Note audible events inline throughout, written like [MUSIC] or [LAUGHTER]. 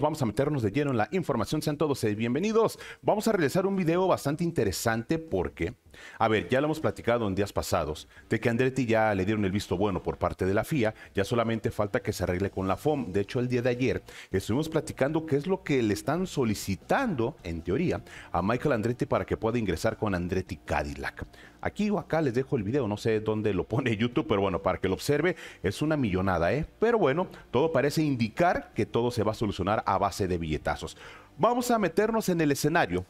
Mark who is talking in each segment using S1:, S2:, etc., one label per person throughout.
S1: Vamos a meternos de lleno en la información. Sean todos eh, bienvenidos. Vamos a realizar un video bastante interesante porque, a ver, ya lo hemos platicado en días pasados, de que Andretti ya le dieron el visto bueno por parte de la FIA, ya solamente falta que se arregle con la FOM. De hecho, el día de ayer estuvimos platicando qué es lo que le están solicitando, en teoría, a Michael Andretti para que pueda ingresar con Andretti Cadillac. Aquí o acá les dejo el video, no sé dónde lo pone [LAUGHS] YouTube, pero bueno, para que lo observe, es una millonada, ¿eh? Pero bueno, todo parece indicar que todo se va a solucionar a base de billetazos. Vamos a meternos en el escenario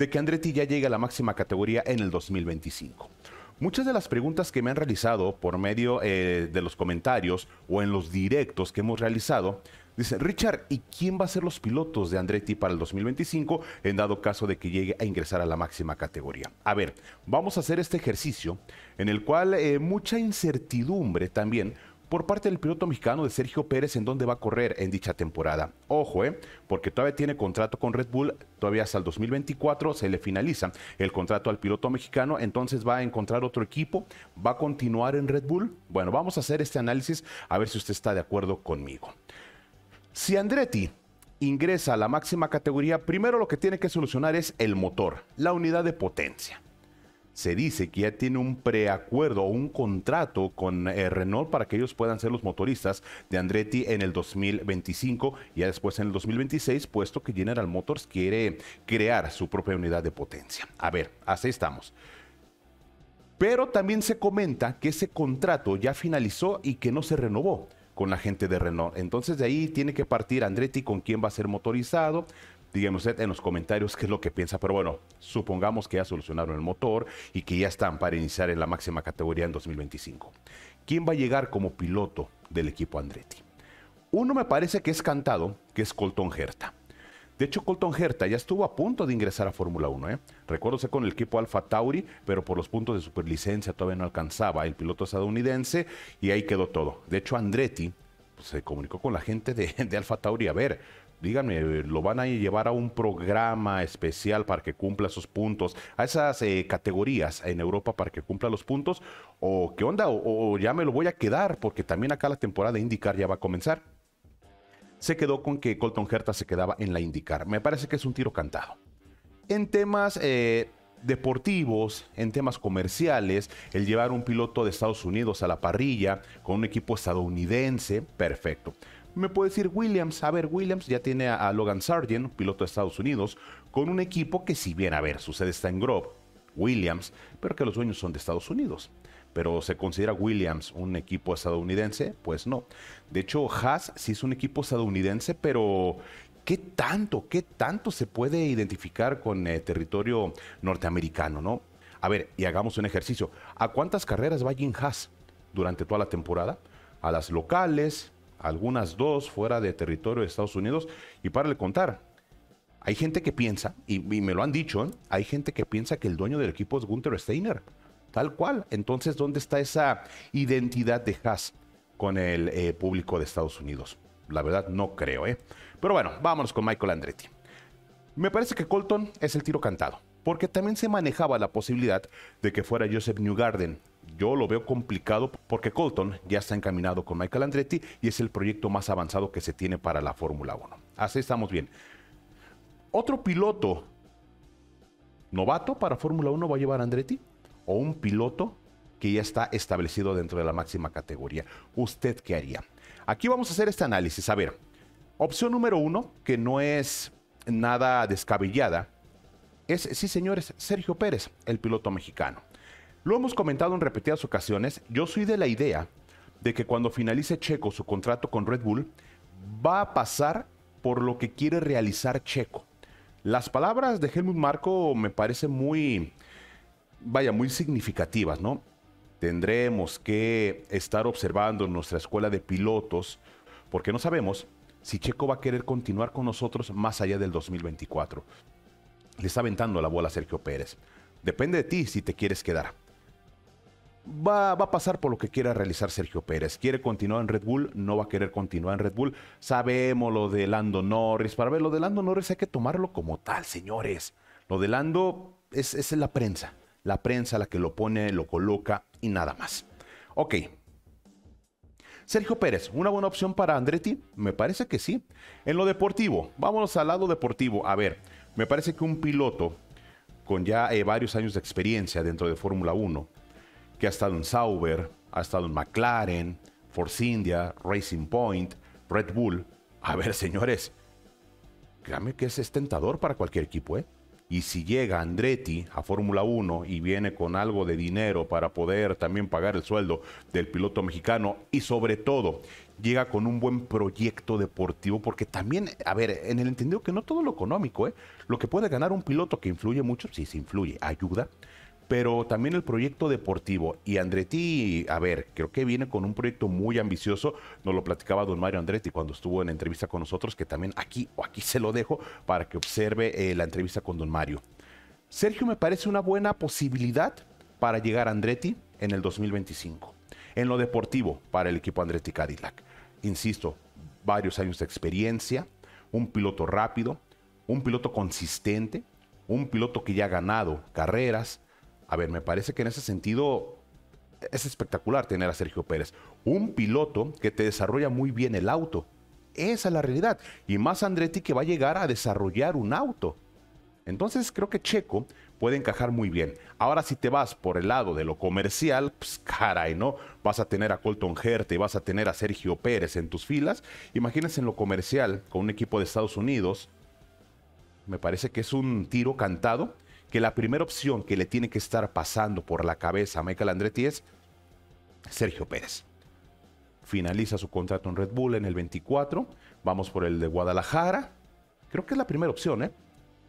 S1: de que Andretti ya llegue a la máxima categoría en el 2025. Muchas de las preguntas que me han realizado por medio eh, de los comentarios o en los directos que hemos realizado Dice, Richard, ¿y quién va a ser los pilotos de Andretti para el 2025 en dado caso de que llegue a ingresar a la máxima categoría? A ver, vamos a hacer este ejercicio en el cual eh, mucha incertidumbre también por parte del piloto mexicano de Sergio Pérez en dónde va a correr en dicha temporada. Ojo, eh, porque todavía tiene contrato con Red Bull, todavía hasta el 2024 se le finaliza el contrato al piloto mexicano, entonces va a encontrar otro equipo, va a continuar en Red Bull. Bueno, vamos a hacer este análisis a ver si usted está de acuerdo conmigo. Si Andretti ingresa a la máxima categoría, primero lo que tiene que solucionar es el motor, la unidad de potencia. Se dice que ya tiene un preacuerdo o un contrato con eh, Renault para que ellos puedan ser los motoristas de Andretti en el 2025 y después en el 2026, puesto que General Motors quiere crear su propia unidad de potencia. A ver, así estamos. Pero también se comenta que ese contrato ya finalizó y que no se renovó con la gente de Renault. Entonces de ahí tiene que partir Andretti con quién va a ser motorizado. Dígame usted en los comentarios qué es lo que piensa, pero bueno, supongamos que ya solucionaron el motor y que ya están para iniciar en la máxima categoría en 2025. ¿Quién va a llegar como piloto del equipo Andretti? Uno me parece que es cantado, que es Colton Herta. De hecho, Colton Herta ya estuvo a punto de ingresar a Fórmula 1. ¿eh? Recuérdose con el equipo Alfa Tauri, pero por los puntos de superlicencia todavía no alcanzaba el piloto estadounidense y ahí quedó todo. De hecho, Andretti pues, se comunicó con la gente de, de Alfa Tauri. A ver, díganme, ¿lo van a llevar a un programa especial para que cumpla esos puntos, a esas eh, categorías en Europa para que cumpla los puntos? ¿O qué onda? O, ya me lo voy a quedar porque también acá la temporada de IndyCar ya va a comenzar se quedó con que Colton Herta se quedaba en la IndyCar. Me parece que es un tiro cantado. En temas eh, deportivos, en temas comerciales, el llevar un piloto de Estados Unidos a la parrilla con un equipo estadounidense, perfecto. Me puede decir Williams, a ver, Williams ya tiene a Logan Sargent, piloto de Estados Unidos, con un equipo que si bien, a ver, su sede está en Grove, Williams, pero que los dueños son de Estados Unidos pero ¿se considera Williams un equipo estadounidense? Pues no. De hecho, Haas sí es un equipo estadounidense, pero ¿qué tanto, qué tanto se puede identificar con el territorio norteamericano, no? A ver, y hagamos un ejercicio. ¿A cuántas carreras va Jim Haas durante toda la temporada? A las locales, algunas dos fuera de territorio de Estados Unidos, y para le contar. Hay gente que piensa, y, me lo han dicho, hay gente que piensa que el dueño del equipo es Gunther Steiner. Tal cual. Entonces, ¿dónde está esa identidad de Haas con el eh, público de Estados Unidos? La verdad, no creo, ¿eh? Pero bueno, vámonos con Michael Andretti. Me parece que Colton es el tiro cantado, porque también se manejaba la posibilidad de que fuera Joseph Newgarden. Yo lo veo complicado porque Colton ya está encaminado con Michael Andretti y es el proyecto más avanzado que se tiene para la Fórmula 1. Así estamos bien. Otro piloto novato para Fórmula 1 va a llevar Andretti o un piloto que ya está establecido dentro de la máxima categoría. ¿Usted qué haría? Aquí vamos a hacer este análisis. A ver, opción número uno, que no es nada descabellada, es, sí señores, Sergio Pérez, el piloto mexicano. Lo hemos comentado en repetidas ocasiones, yo soy de la idea de que cuando finalice Checo su contrato con Red Bull, va a pasar por lo que quiere realizar Checo. Las palabras de Helmut Marco me parecen muy, vaya, muy significativas, ¿no? Tendremos que estar observando nuestra escuela de pilotos, porque no sabemos si Checo va a querer continuar con nosotros más allá del 2024. Le está aventando la bola a Sergio Pérez. Depende de ti si te quieres quedar. Va, a pasar por lo que quiera realizar Sergio Pérez. ¿Quiere continuar en Red Bull? No va a querer continuar en Red Bull. Sabemos lo de Lando Norris. Para ver lo de Lando Norris hay que tomarlo como tal, señores. Lo de Lando es, es la prensa la prensa la que lo pone, lo coloca y nada más. Ok. Sergio Pérez, ¿una buena opción para Andretti? Me parece que sí. En lo deportivo, vámonos al lado deportivo. A ver, me parece que un piloto con ya eh, varios años de experiencia dentro de Fórmula 1, que ha estado en Sauber, ha estado en McLaren, Force India, Racing Point, Red Bull. A ver, señores, créanme que es tentador para cualquier equipo, ¿eh? Y si llega Andretti a Fórmula 1 y viene con algo de dinero para poder también pagar el sueldo del piloto mexicano y sobre todo llega con un buen proyecto deportivo, porque también, a ver, en el entendido que no todo lo económico, ¿eh? lo que puede ganar un piloto que influye mucho, sí, se influye, ayuda, pero también el proyecto deportivo. Y Andretti, a ver, creo que viene con un proyecto muy ambicioso. Nos lo platicaba don Mario Andretti cuando estuvo en entrevista con nosotros, que también aquí o aquí se lo dejo para que observe eh, la entrevista con don Mario. Sergio me parece una buena posibilidad para llegar a Andretti en el 2025. En lo deportivo, para el equipo Andretti Cadillac. Insisto, varios años de experiencia, un piloto rápido, un piloto consistente, un piloto que ya ha ganado carreras, a ver, me parece que en ese sentido es espectacular tener a Sergio Pérez. Un piloto que te desarrolla muy bien el auto. Esa es la realidad. Y más Andretti que va a llegar a desarrollar un auto. Entonces creo que Checo puede encajar muy bien. Ahora si te vas por el lado de lo comercial, pues caray, ¿no? Vas a tener a Colton Herta y vas a tener a Sergio Pérez en tus filas. Imagínense en lo comercial con un equipo de Estados Unidos. Me parece que es un tiro cantado que la primera opción que le tiene que estar pasando por la cabeza a Michael Andretti es Sergio Pérez. Finaliza su contrato en Red Bull en el 24. Vamos por el de Guadalajara. Creo que es la primera opción, ¿eh?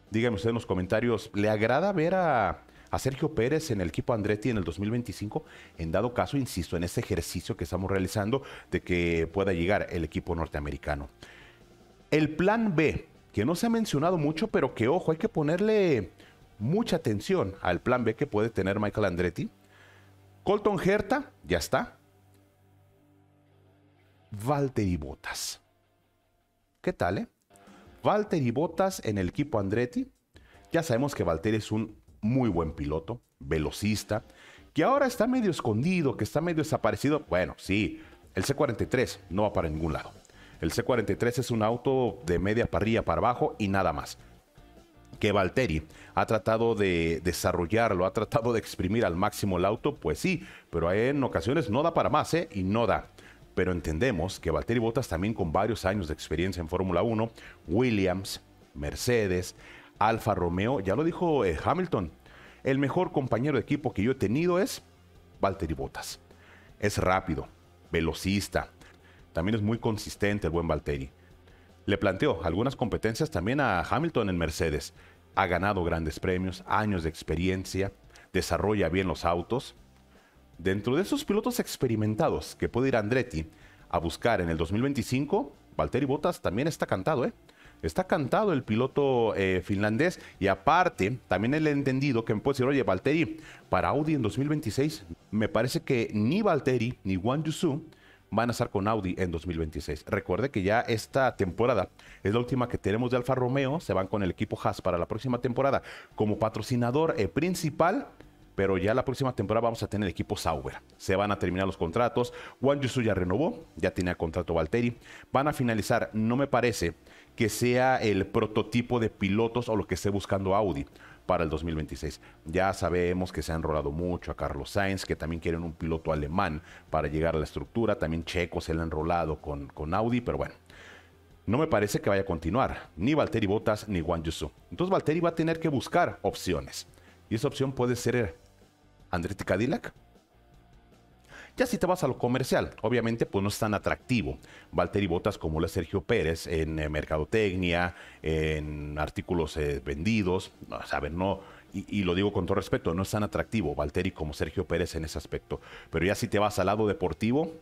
S1: Díganme ustedes en los comentarios, ¿le agrada ver a, a Sergio Pérez en el equipo Andretti en el 2025? En dado caso, insisto, en este ejercicio que estamos realizando de que pueda llegar el equipo norteamericano. El plan B, que no se ha mencionado mucho, pero que ojo, hay que ponerle mucha atención al plan B que puede tener Michael Andretti. Colton Herta, ya está. Valtteri Bottas. ¿Qué tal, eh? Valtteri Bottas en el equipo Andretti. Ya sabemos que Valtteri es un muy buen piloto, velocista, que ahora está medio escondido, que está medio desaparecido. Bueno, sí, el C43 no va para ningún lado. El C43 es un auto de media parrilla para abajo y nada más que Valtteri ha tratado de desarrollarlo, ha tratado de exprimir al máximo el auto, pues sí, pero en ocasiones no da para más, ¿eh? Y no da. Pero entendemos que Valtteri Bottas también con varios años de experiencia en Fórmula 1, Williams, Mercedes, Alfa Romeo, ya lo dijo eh, Hamilton, el mejor compañero de equipo que yo he tenido es Valtteri Bottas. Es rápido, velocista, también es muy consistente el buen Valtteri. Le planteó algunas competencias también a Hamilton en Mercedes, ha ganado grandes premios, años de experiencia, desarrolla bien los autos. Dentro de esos pilotos experimentados que puede ir Andretti a buscar en el 2025, Valtteri Bottas también está cantado, ¿eh? Está cantado el piloto eh, finlandés y aparte, también he entendido que me puede decir, oye, Valtteri, para Audi en 2026, me parece que ni Valtteri ni Wang Yusu van a estar con Audi en 2026. Recuerde que ya esta temporada es la última que tenemos de Alfa Romeo, se van con el equipo Haas para la próxima temporada como patrocinador eh, principal. Pero ya la próxima temporada vamos a tener el equipo Sauber. Se van a terminar los contratos. Juan Yusu ya renovó, ya tenía contrato Valtteri. Van a finalizar, no me parece que sea el prototipo de pilotos o lo que esté buscando Audi para el 2026. Ya sabemos que se ha enrolado mucho a Carlos Sainz, que también quieren un piloto alemán para llegar a la estructura. También Checo se le ha enrolado con, con Audi, pero bueno. No me parece que vaya a continuar, ni Valtteri Bottas ni Juan Yusu. Entonces Valtteri va a tener que buscar opciones. Y esa opción puede ser Andretti Cadillac, ya si te vas a lo comercial, obviamente pues no es tan atractivo. Valtteri Botas como lo es Sergio Pérez en eh, mercadotecnia, en artículos eh, vendidos, a no, y, lo digo con todo respeto, no es tan atractivo Valtteri como Sergio Pérez en ese aspecto. Pero ya si te vas al lado deportivo,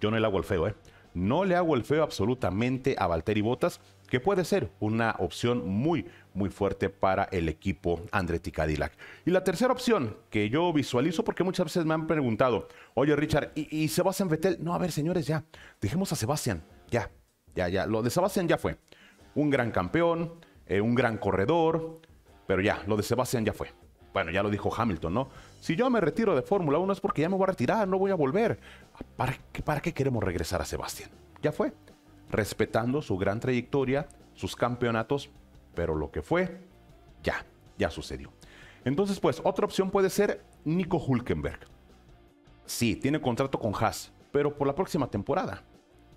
S1: yo no le hago el feo, ¿eh? No le hago el feo absolutamente a Valtteri Botas, que puede ser una opción muy, muy fuerte para el equipo Andretti Cadillac. Y la tercera opción que yo visualizo, porque muchas veces me han preguntado, oye Richard, ¿y, Sebastián Vettel? No, a ver señores, ya, dejemos a Sebastián, ya, ya, ya, lo de Sebastián ya fue. Un gran campeón, eh, un gran corredor, pero ya, lo de Sebastián ya fue. Bueno, ya lo dijo Hamilton, ¿no? Si yo me retiro de Fórmula 1 es porque ya me voy a retirar, no voy a volver. ¿Para qué, ¿Para qué queremos regresar a Sebastián? Ya fue. Respetando su gran trayectoria, sus campeonatos, pero lo que fue, ya, ya sucedió. Entonces, pues, otra opción puede ser Nico Hulkenberg. Sí, tiene contrato con Haas, pero por la próxima temporada.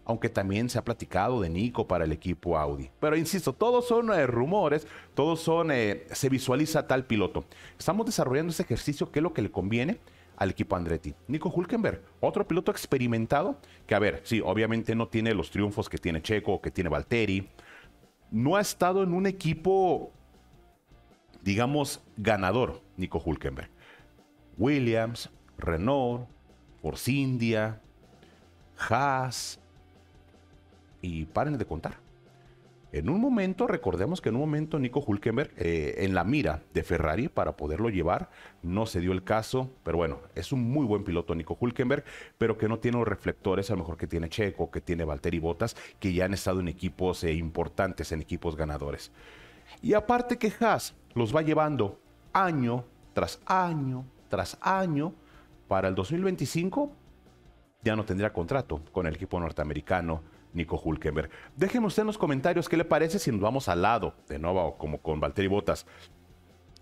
S1: Aunque también se ha platicado de Nico para el equipo Audi. Pero insisto, todos son eh, rumores, todos son, eh, se visualiza tal piloto. Estamos desarrollando ese ejercicio, que es lo que le conviene al equipo Andretti. Nico Hulkenberg, otro piloto experimentado, que a ver, sí, obviamente no tiene los triunfos que tiene Checo, que tiene Valtteri. No ha estado en un equipo, digamos, ganador, Nico Hulkenberg. Williams, Renault, Force India, Haas, y paren de contar. En un momento, recordemos que en un momento Nico Hulkenberg eh, en la mira de Ferrari para poderlo llevar, no se dio el caso, pero bueno, es un muy buen piloto Nico Hulkenberg, pero que no tiene los reflectores, a lo mejor que tiene Checo, que tiene Valtteri Bottas, que ya han estado en equipos eh, importantes, en equipos ganadores. Y aparte que Haas los va llevando año tras año tras año, para el 2025 ya no tendría contrato con el equipo norteamericano Nico Hulkenberg. Déjenme usted en los comentarios qué le parece si nos vamos al lado, de nuevo, como con Valtteri Bottas.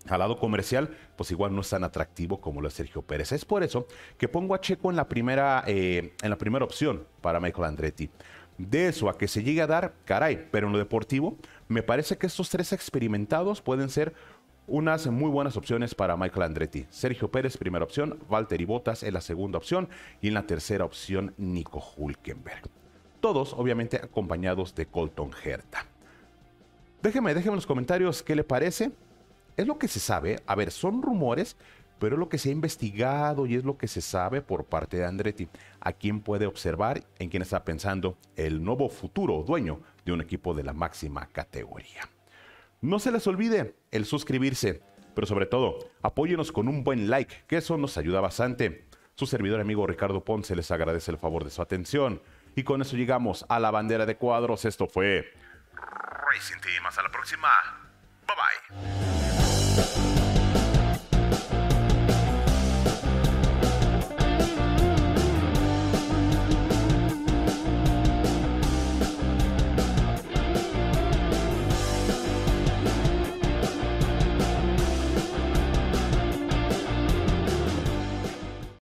S1: Al lado comercial, pues igual no es tan atractivo como lo es Sergio Pérez. Es por eso que pongo a Checo en la primera, eh, en la primera opción para Michael Andretti. De eso a que se llegue a dar, caray, pero en lo deportivo, me parece que estos tres experimentados pueden ser unas muy buenas opciones para Michael Andretti. Sergio Pérez, primera opción, Valtteri Bottas en la segunda opción y en la tercera opción, Nico Hulkenberg todos obviamente acompañados de Colton Herta. Déjeme, déjeme en los comentarios qué le parece. Es lo que se sabe, a ver, son rumores, pero es lo que se ha investigado y es lo que se sabe por parte de Andretti. A quién puede observar, en quién está pensando el nuevo futuro dueño de un equipo de la máxima categoría. No se les olvide el suscribirse, pero sobre todo, apóyenos con un buen like, que eso nos ayuda bastante. Su servidor amigo Ricardo Ponce les agradece el favor de su atención. Y con eso llegamos a la bandera de cuadros. Esto fue Racing Team. Hasta la próxima. Bye bye.